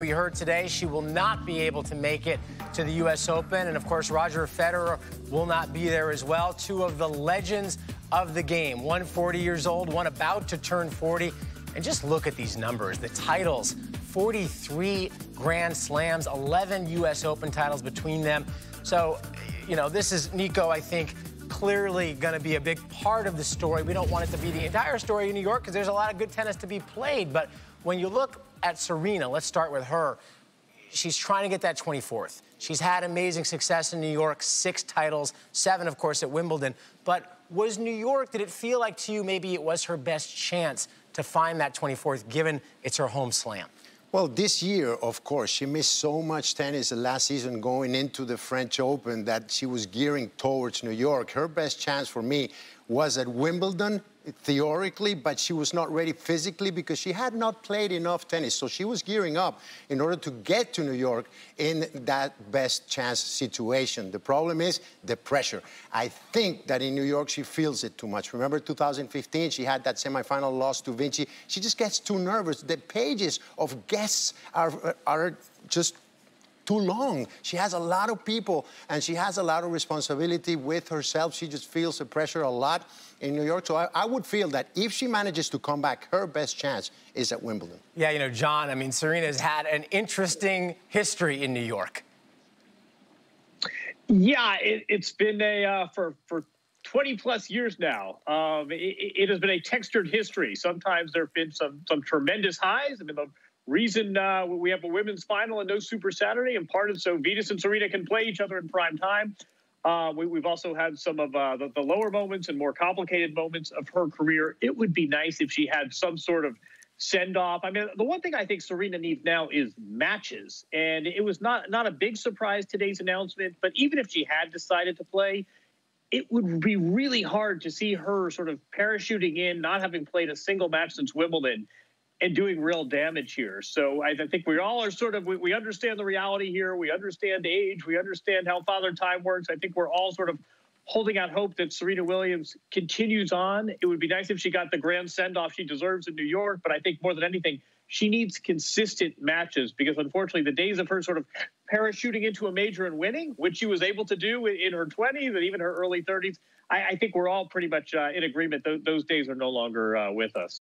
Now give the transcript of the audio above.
We heard today she will not be able to make it to the U.S. Open. And of course, Roger Federer will not be there as well. Two of the legends of the game, one 40 years old, one about to turn 40. And just look at these numbers the titles 43 Grand Slams, 11 U.S. Open titles between them. So, you know, this is Nico, I think, clearly going to be a big part of the story. We don't want it to be the entire story in New York because there's a lot of good tennis to be played. But when you look at Serena, let's start with her. She's trying to get that 24th. She's had amazing success in New York, six titles, seven, of course, at Wimbledon. But was New York, did it feel like to you maybe it was her best chance to find that 24th, given it's her home slam? Well, this year, of course, she missed so much tennis the last season going into the French Open that she was gearing towards New York. Her best chance for me was at Wimbledon theoretically, but she was not ready physically because she had not played enough tennis. So she was gearing up in order to get to New York in that best chance situation. The problem is the pressure. I think that in New York she feels it too much. Remember 2015, she had that semifinal loss to Vinci. She just gets too nervous. The pages of guests are, are just too long. She has a lot of people and she has a lot of responsibility with herself. She just feels the pressure a lot in New York. So I, I, would feel that if she manages to come back, her best chance is at Wimbledon. Yeah, you know, John, I mean, Serena's had an interesting history in New York. Yeah, it, has been a uh, for for 20 plus years now. Um, it, it, has been a textured history. Sometimes there have been some some tremendous highs. I mean, the reason uh, we have a women's final and no Super Saturday, and part of so Venus and Serena can play each other in prime time. Uh, we, have also had some of uh, the, the, lower moments and more complicated moments of her career. It would be nice if she had some sort of send off. I mean, the one thing I think Serena needs now is matches, and it was not not a big surprise today's announcement. But even if she had decided to play, it would be really hard to see her sort of parachuting in, not having played a single match since Wimbledon and doing real damage here. So I, think we all are sort of we, we understand the reality here. We understand age. We understand how Father Time works. I think we're all sort of holding out hope that Serena Williams continues on. It would be nice if she got the grand send off she deserves in New York, but I think more than anything, she needs consistent matches because unfortunately, the days of her sort of parachuting into a major and winning, which she was able to do in her 20s and even her early 30s, I, I think we're all pretty much uh, in agreement. Th- those days are no longer uh, with us.